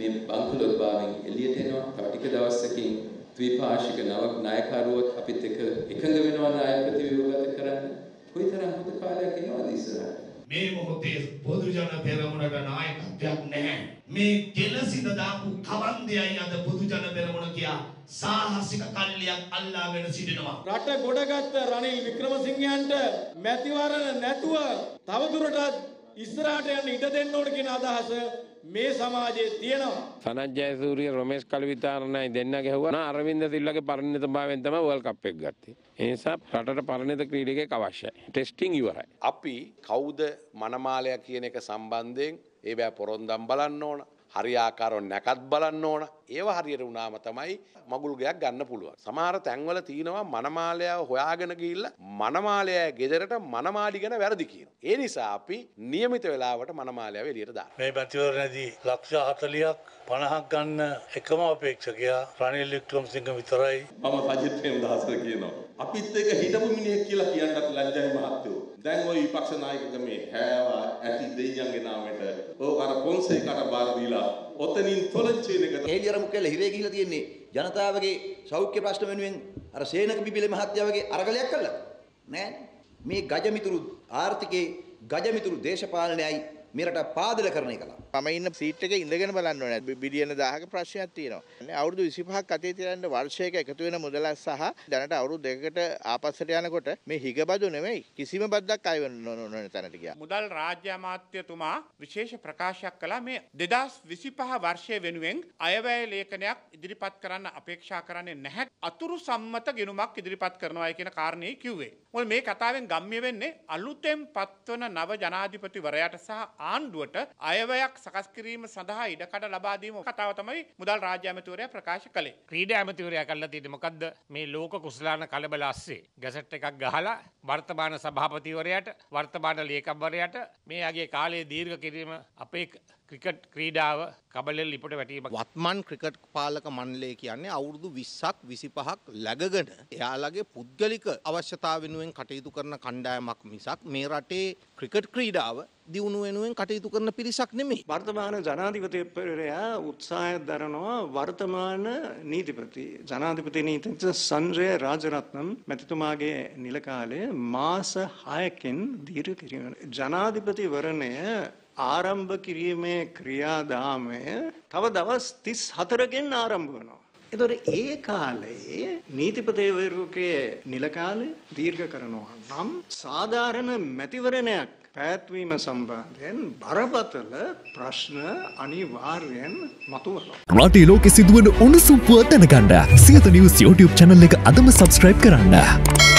මේ බංකුලොත් භාවයෙන් එළියට එනවා. තව ටික දවසකින් ද්විපාර්ශ්වික නව නායකරුවොත් අපිත් එක්ක එකඟ වෙනවා නායක ප්‍රතිව්‍යුහගත කරන්න. කොයිතරම් හොඳ කාලයක් එනවද ඉස්සරහට? මේ මොහොතේ පොදුජන පෙරමුණට නායකත්වයක් නැහැ. මේ කෙලසිඳ දාපු කවන්දයයි අද පොදුජන පෙරමුණ කියා සාහසික කල්ලියක් අල්ලාගෙන සිටිනවා. රට ගොඩගත්ත රනිල් වික්‍රමසිංහයන්ට මැතිවරණ නැතුව තවදුරටත් ඉස්සරහට යන්න ඉඩ දෙන්න ඕන කියන අදහස මේ සමාජයේ තියෙනවා. සනත් ජයසූරිය රොමේෂ් කල්විතාරණයි දෙන්න ගැහුවා අරවින්ද සිල්ලගේ පරිණතභාවයෙන් තමයි වර්ල්ඩ් කප් එක ගත්තේ. ඒ නිසා රටට පරිණත ක්‍රීඩකයෙක් අවශ්‍යයි. ටෙස්ටිං ඉවරයි. අපි කවුද මනමාලය කියන එක සම්බන්ධයෙන් ඒවැ පොරොන්දම් බලන්න ඕන හරියාකාරව නැකත් බලන්න ඕන ඒව හරියට වුණාම තමයි මගුල්ගයක් ගන්න පුළුවන්. සමහර තැන්වල තියෙනවා මනමාලයාව හොයාගෙන ගිහිල්ලා මනමාලයා ගෙදරට මනමාලි ගැන වැරදි කියන. ඒ නිසා අපි નિયમિત වෙලාවට මනමාලයාව එළියට දානවා. මේ මැතිවරණදී ලක්ෂ 40ක් 50ක් ගන්න එකම අපේක්ෂකයා රනිල් වික්‍රමසිංහ විතරයි. මම සජිත් ප්‍රේමදාසට කියනවා. අපිත් එක හිටපු මිනිහෙක් කියලා කියන්නත් ලැජ්ජයි මහත්තයෝ. දැන් ওই විපක්ෂ නායකකමේ හැවා ඇති දෙයියන්ගේ නාමයට ඕක අර පොන්සේකට බාර දීලා ඔතනින් තොලච්ච වෙන එක හේලියරමු කියලා හිරේ ගිහිලා තියෙන්නේ ජනතාවගේ සෞඛ්‍ය ප්‍රශ්න වෙනුවෙන් අර සේනක බිබිලේ මහත්තයා වගේ අරගලයක් කළා. නෑ මේ ගජමිතුරු ආර්ථිකේ ගජමිතුරු දේශපාලනයයි මෙරට පාදල කරන එකලා මම ඉන්න සීට් එක ඉඳගෙන බලන්න ඕනේ බිලියන 1000ක ප්‍රශ්නයක් තියෙනවා. අවුරුදු 25ක් අතේ තියන වර්ෂයක එකතු වෙන මුදලක් සහ දැනට අවුරුදු දෙකකට ආපස්සට යනකොට මේ හිගබදු නෙමෙයි කිසිම බද්දක් අය වෙන්න ඕන තැනට ගියා. මුදල් රාජ්‍ය අමාත්‍යතුමා විශේෂ ප්‍රකාශයක් කළා මේ 2025 වර්ෂය වෙනුවෙන් අයවැය ලේඛනයක් ඉදිරිපත් කරන්න අපේක්ෂා කරන්නේ නැහැ. අතුරු සම්මත ගෙනුමක් ඉදිරිපත් කරනවා කියන කාරණේ කිව්වේ. මොකද මේ කතාවෙන් ගම්ම්‍ය වෙන්නේ අලුතෙන් පත්වන නව ජනාධිපතිවරයාට සහ ආණ්ඩුවට අයවැයක් සකස් කිරීම සඳහා ඉඩකඩ ලබා දීම කතාව තමයි මුදල් රාජ්‍ය ඇමතිවරයා ප්‍රකාශ කළේ. ක්‍රීඩා ඇමතිවරයා කළා තියෙන්නේ මොකද්ද? මේ ලෝක කුසලාන කලබල ASCII ගැසට් එකක් ගහලා වර්තමාන සභාපතිවරයාට වර්තමාන ලේකම්වරයාට මේ යගේ කාලයේ දීර්ඝ කිරීම අපේ ක්‍රිකට් ක්‍රීඩාව කබලෙල් ලිපට වැටීම. වත්මන් ක්‍රිකට් පාලක මණ්ඩලය කියන්නේ අවුරුදු 20ක් 25ක් läගගෙන එයාලගේ පුද්ගලික අවශ්‍යතාව වෙනුවෙන් කටයුතු කරන කණ්ඩායමක් මිසක් මේ රටේ ක්‍රිකට් ක්‍රීඩාව දියුණු වෙනුවෙන් කටයුතු කරන පිරිසක් නෙමෙයි. වර්තමාන ජනාධිපතිවරයා උත්සාහය දරනවා වර්තමාන නීතිපති ජනාධිපති නීතිඥ සංජය රාජරත්නම් මැතිතුමාගේ නිල කාලය මාස 6කින් දීර්ඝ කිරීම. ජනාධිපතිවරණය ආරම්භ කිරීමේ ක්‍රියාදාමය තව දවස් 34කින් ආරම්භ වෙනවා. එතකොට ඒ කාලයේ නීතිපතිවරයෙකුගේ නිල කාලය දීර්ඝ කරනවා නම් සාධාරණ මැතිවරණයක් පැවැත්වීම සම්බන්ධයෙන් බරපතල ප්‍රශ්න අනිවාර්යෙන් මතුවෙනවා. රටේ ලෝකෙ සිදුවන උණුසුම් පුවත් දැනගන්න සියත නිවුස් YouTube channel එක අදම subscribe කරන්න.